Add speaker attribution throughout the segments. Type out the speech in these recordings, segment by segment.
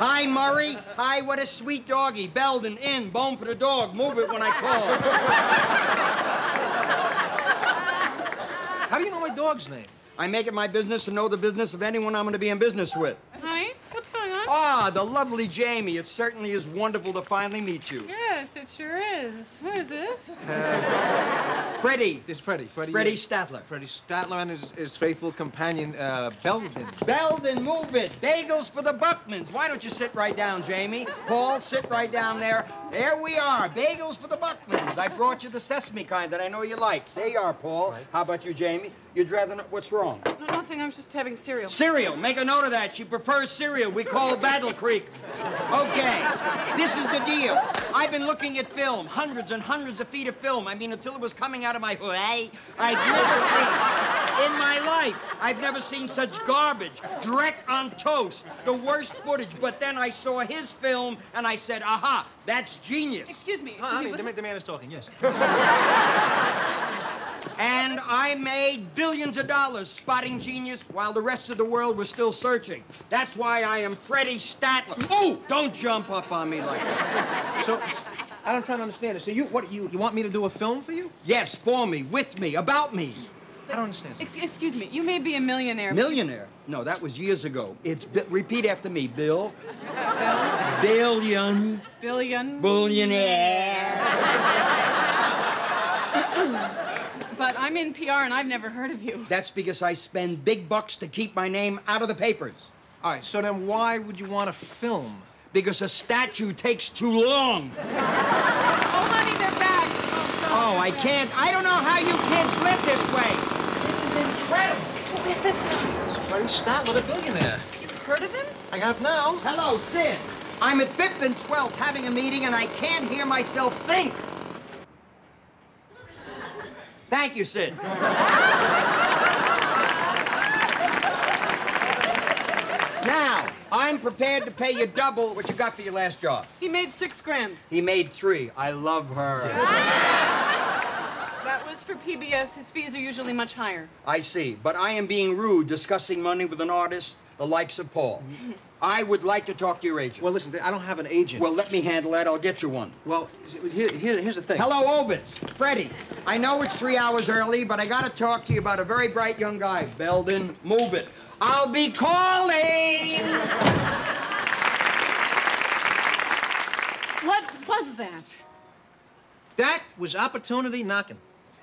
Speaker 1: Hi, Murray. Hi, what a sweet doggy. Belden, in, bone for the dog. Move it when I call.
Speaker 2: How do you know my dog's name?
Speaker 1: I make it my business to know the business of anyone I'm going to be in business with.
Speaker 3: Hi, what's going on?
Speaker 1: Ah, the lovely Jamie. It certainly is wonderful to finally meet you.
Speaker 3: Yes, it sure is. Who is this?
Speaker 1: Freddie.
Speaker 2: This is Freddie. Freddie.
Speaker 1: Freddie
Speaker 2: is-
Speaker 1: Statler.
Speaker 2: Freddie Statler and his, his faithful companion, uh, Belden.
Speaker 1: Belden, move it. Bagels for the Buchmans. Why don't you sit right down, Jamie? Paul, sit right down there. There we are. Bagels for the Buchmans. I brought you the sesame kind that I know you like. There you are, Paul. How about you, Jamie? You'd rather not. What's wrong?
Speaker 3: No, nothing, I was just having cereal.
Speaker 1: Cereal. Make a note of that. She prefers cereal. We call Battle Creek. Okay. This is the deal. I've been looking at film, hundreds and hundreds of feet of film. I mean, until it was coming out of my hood. I've never seen, in my life, I've never seen such garbage. Direct on toast. The worst footage. But then I saw his film and I said, aha, that's genius.
Speaker 3: Excuse me,
Speaker 2: Uh,
Speaker 3: excuse
Speaker 2: honey,
Speaker 3: me.
Speaker 2: the, man- the man is talking, yes.
Speaker 1: And I made billions of dollars spotting genius while the rest of the world was still searching. That's why I am Freddie Statler. Oh, don't jump up on me like that.
Speaker 2: So, I don't try to understand it. So you, what, you, you want me to do a film for you?
Speaker 1: Yes, for me, with me, about me.
Speaker 2: I don't understand.
Speaker 3: Ex- excuse me, you may be a millionaire. but-
Speaker 1: Millionaire? No, that was years ago. It's bi- repeat after me, Bill. Billion.
Speaker 3: Billion.
Speaker 1: Billionaire.
Speaker 3: But I'm in PR and I've never heard of you.
Speaker 1: That's because I spend big bucks to keep my name out of the papers.
Speaker 2: All right, so then why would you want a film?
Speaker 1: Because a statue takes too long.
Speaker 3: Oh, honey, they're back.
Speaker 1: Oh, oh, I can't. I don't know how you kids live this way. This is incredible.
Speaker 3: Who is this guy?
Speaker 2: It's Freddie Statler, the billionaire.
Speaker 3: You've heard of him?
Speaker 2: I have now.
Speaker 1: Hello, Sid. I'm at 5th and 12th having a meeting and I can't hear myself think. Thank you, Sid. now, I'm prepared to pay you double what you got for your last job.
Speaker 3: He made six grand.
Speaker 1: He made three. I love her.
Speaker 3: That was for PBS. His fees are usually much higher.
Speaker 1: I see. But I am being rude discussing money with an artist the likes of Paul. I would like to talk to your agent.
Speaker 2: Well, listen, I don't have an agent.
Speaker 1: Well, let me handle that. I'll get you one.
Speaker 2: well, here, here, here's the thing.
Speaker 1: Hello, Ovitz. Freddie, I know it's three hours early, but I gotta talk to you about a very bright young guy. Belden, move it. I'll be calling!
Speaker 3: What was that?
Speaker 2: That was opportunity knocking.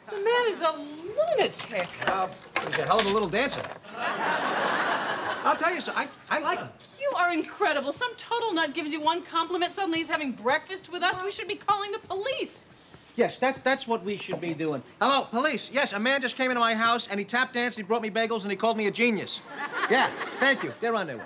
Speaker 3: The man is a lunatic.
Speaker 2: Uh, he's a hell of a little dancer. I'll tell you, so I, I like him.
Speaker 3: You are incredible. Some total nut gives you one compliment, suddenly he's having breakfast with us. We should be calling the police.
Speaker 2: Yes, that's that's what we should be doing. Hello, police. Yes, a man just came into my house and he tap danced, he brought me bagels, and he called me a genius. Yeah, thank you. They're on their way.